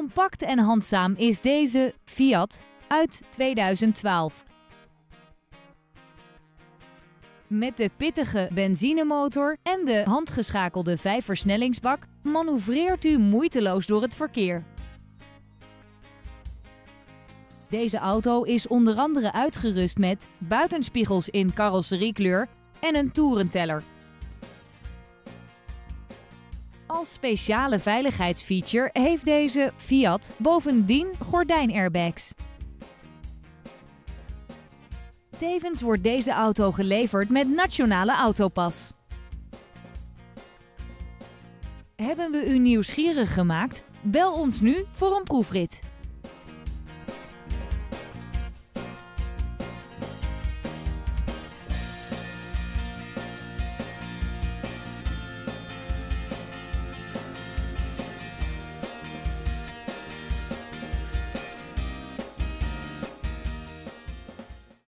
Compact en handzaam is deze Fiat uit 2012. Met de pittige benzinemotor en de handgeschakelde vijfversnellingsbak manoeuvreert u moeiteloos door het verkeer. Deze auto is onder andere uitgerust met buitenspiegels in carrosseriekleur en een toerenteller. Als speciale veiligheidsfeature heeft deze Fiat bovendien gordijnairbags. Tevens wordt deze auto geleverd met nationale autopas. Hebben we u nieuwsgierig gemaakt? Bel ons nu voor een proefrit.